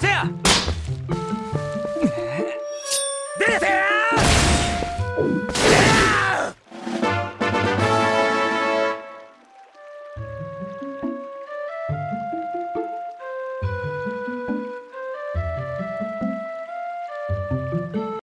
射！得射！